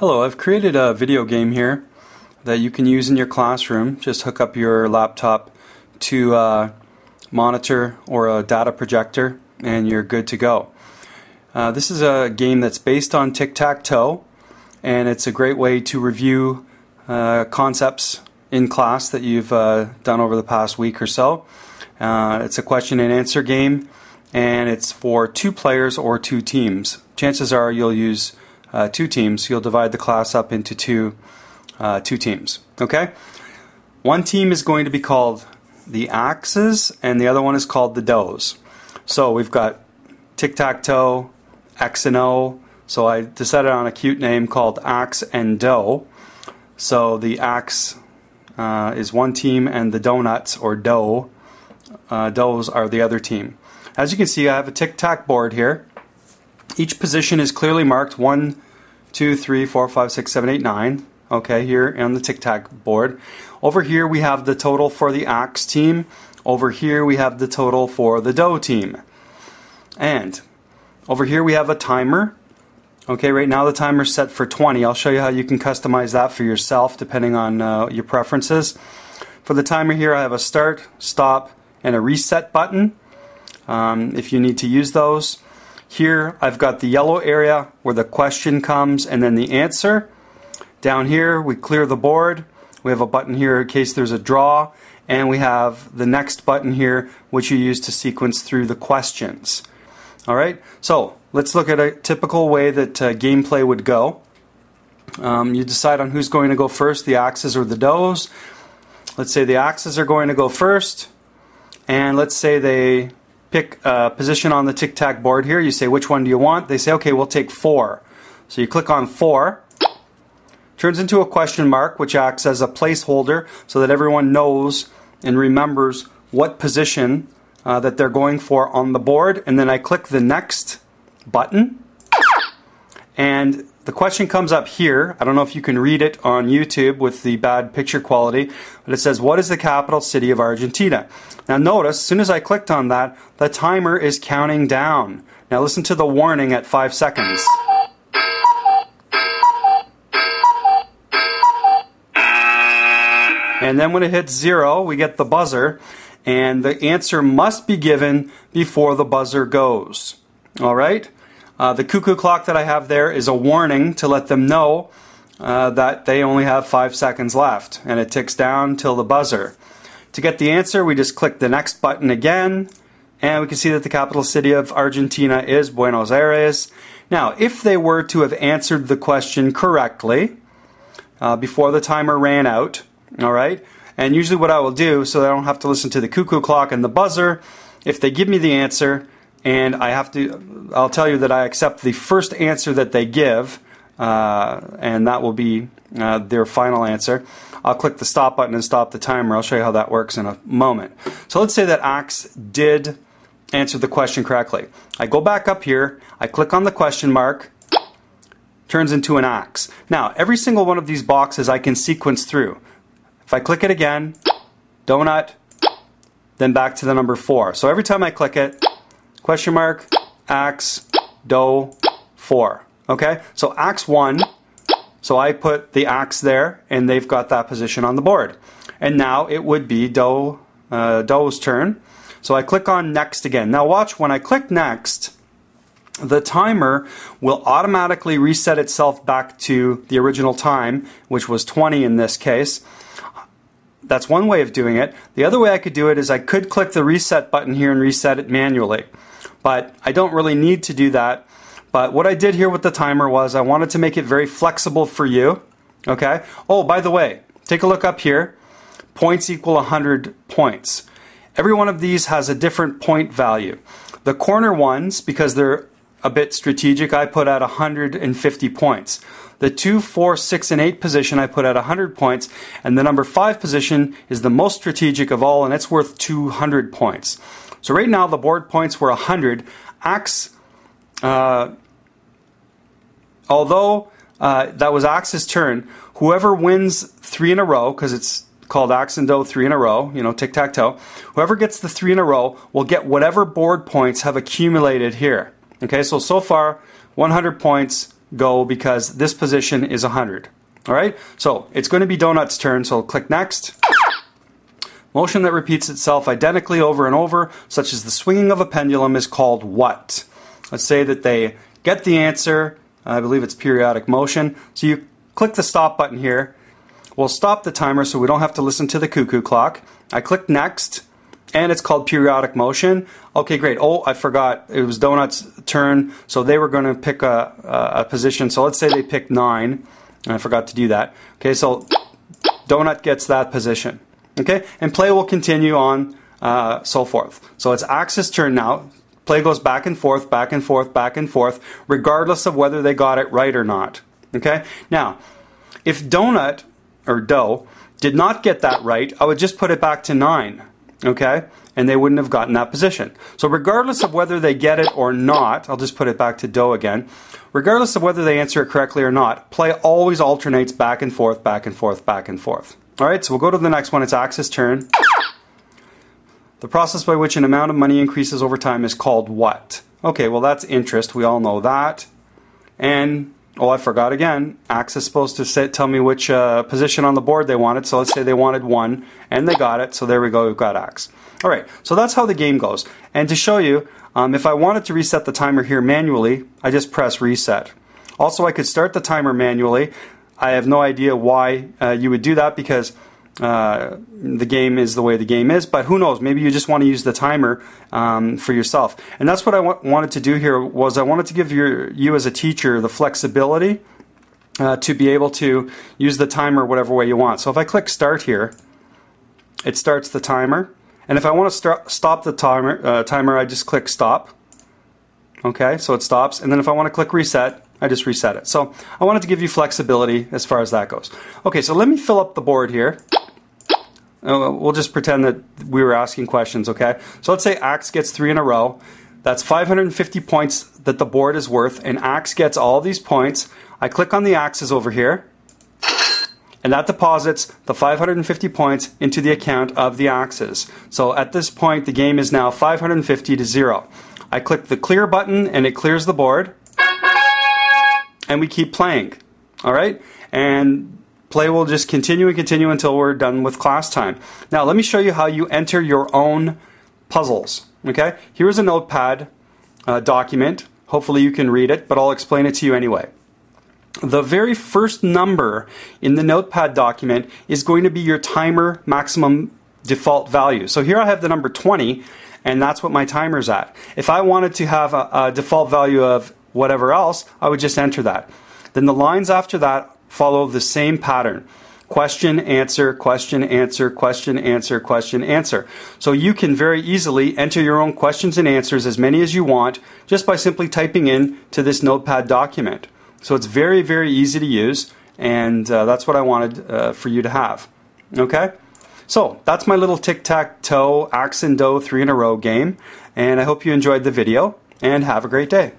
Hello, I've created a video game here that you can use in your classroom. Just hook up your laptop to a monitor or a data projector and you're good to go. Uh, this is a game that's based on tic-tac-toe and it's a great way to review uh, concepts in class that you've uh, done over the past week or so. Uh, it's a question and answer game and it's for two players or two teams. Chances are you'll use uh, two teams. You'll divide the class up into two, uh, two teams. Okay? One team is going to be called the axes, and the other one is called the doughs. So we've got tic tac toe, X and O. So I decided on a cute name called Axe and Dough. So the axe uh, is one team, and the donuts or dough, uh, doughs are the other team. As you can see, I have a tic tac board here. Each position is clearly marked 1, 2, 3, 4, 5, 6, 7, 8, 9. Okay, here on the tic tac board. Over here we have the total for the axe team. Over here we have the total for the dough team. And over here we have a timer. Okay, right now the timer's set for 20. I'll show you how you can customize that for yourself depending on uh, your preferences. For the timer here I have a start, stop, and a reset button um, if you need to use those. Here I've got the yellow area where the question comes and then the answer. Down here we clear the board. We have a button here in case there's a draw and we have the next button here which you use to sequence through the questions. Alright, so let's look at a typical way that uh, gameplay would go. Um, you decide on who's going to go first, the axes or the doughs. Let's say the axes are going to go first and let's say they pick a position on the tic tac board here. You say, which one do you want? They say, okay, we'll take four. So you click on four. Turns into a question mark, which acts as a placeholder so that everyone knows and remembers what position uh, that they're going for on the board. And then I click the next button. And the question comes up here. I don't know if you can read it on YouTube with the bad picture quality, but it says, What is the capital city of Argentina? Now, notice, as soon as I clicked on that, the timer is counting down. Now, listen to the warning at five seconds. And then when it hits zero, we get the buzzer, and the answer must be given before the buzzer goes. All right? Uh, the cuckoo clock that I have there is a warning to let them know uh, that they only have five seconds left, and it ticks down till the buzzer. To get the answer, we just click the next button again, and we can see that the capital city of Argentina is Buenos Aires. Now, if they were to have answered the question correctly uh, before the timer ran out, all right, and usually what I will do so I don't have to listen to the cuckoo clock and the buzzer, if they give me the answer, and I have to. I'll tell you that I accept the first answer that they give, uh, and that will be uh, their final answer. I'll click the stop button and stop the timer. I'll show you how that works in a moment. So let's say that Axe did answer the question correctly. I go back up here, I click on the question mark, turns into an axe. Now, every single one of these boxes I can sequence through. If I click it again, donut, then back to the number four. So every time I click it, question mark, axe, dough, four. Okay, so axe one. So I put the axe there, and they've got that position on the board. And now it would be dough, uh, turn. So I click on next again. Now watch, when I click next, the timer will automatically reset itself back to the original time, which was 20 in this case. That's one way of doing it. The other way I could do it is I could click the reset button here and reset it manually but I don't really need to do that. But what I did here with the timer was I wanted to make it very flexible for you. Okay. Oh, by the way, take a look up here. Points equal 100 points. Every one of these has a different point value. The corner ones, because they're a bit strategic, I put at 150 points. The 2, 4, 6, and 8 position I put at 100 points, and the number 5 position is the most strategic of all, and it's worth 200 points. So right now the board points were 100. Axe, uh, although uh, that was Axe's turn, whoever wins three in a row, because it's called Axe and Dough three in a row, you know, tic tac toe, whoever gets the three in a row will get whatever board points have accumulated here. Okay, so so far 100 points go because this position is 100. All right, so it's going to be Donut's turn, so click next. Motion that repeats itself identically over and over, such as the swinging of a pendulum, is called what? Let's say that they get the answer. I believe it's periodic motion. So you click the stop button here. We'll stop the timer so we don't have to listen to the cuckoo clock. I click next, and it's called periodic motion. Okay, great. Oh, I forgot. It was Donut's turn, so they were going to pick a, a, position. So let's say they picked nine, and I forgot to do that. Okay, so Donut gets that position. Okay, and play will continue on, uh, so forth. So it's Axe's turn now. Play goes back and forth, back and forth, back and forth, regardless of whether they got it right or not. Okay, now if Donut or Dough did not get that right, I would just put it back to nine. Okay, and they wouldn't have gotten that position. So regardless of whether they get it or not, I'll just put it back to Dough again. Regardless of whether they answer it correctly or not, play always alternates back and forth, back and forth, back and forth. All right, so we'll go to the next one. It's Axe's turn. The process by which an amount of money increases over time is called what? Okay, well, that's interest. We all know that. And, oh, I forgot again. Axe is supposed to say, tell me which uh, position on the board they wanted. So let's say they wanted one, and they got it. So there we go, we've got Axe. All right, so that's how the game goes. And to show you, um, if I wanted to reset the timer here manually, I just press reset. Also, I could start the timer manually. I have no idea why uh, you would do that because uh, the game is the way the game is. But who knows? Maybe you just want to use the timer um, for yourself. And that's what I wa- wanted to do here. Was I wanted to give your, you as a teacher the flexibility uh, to be able to use the timer whatever way you want. So if I click start here, it starts the timer. And if I want to stop the timer, uh, timer, I just click stop. Okay, so it stops. And then if I want to click reset, I just reset it. So I wanted to give you flexibility as far as that goes. Okay, so let me fill up the board here. Uh, we'll just pretend that we were asking questions, okay? So let's say Axe gets three in a row. That's 550 points that the board is worth, and Axe gets all these points. I click on the axes over here, and that deposits the 550 points into the account of the axes. So at this point, the game is now 550 to zero. I click the clear button, and it clears the board and we keep playing. All right? And play will just continue and continue until we're done with class time. Now, let me show you how you enter your own puzzles. Okay? Here's a notepad uh, document. Hopefully, you can read it, but I'll explain it to you anyway. The very first number in the notepad document is going to be your timer maximum default value. So here I have the number 20, and that's what my timer's at. If I wanted to have a, a default value of whatever else, I would just enter that. Then the lines after that follow the same pattern. Question, answer, question, answer, question, answer, question, answer. So you can very easily enter your own questions and answers, as many as you want, just by simply typing in to this notepad document. So it's very, very easy to use, and uh, that's what I wanted uh, for you to have. Okay? So that's my little tic tac toe, axe and dough three in a row game, and I hope you enjoyed the video, and have a great day.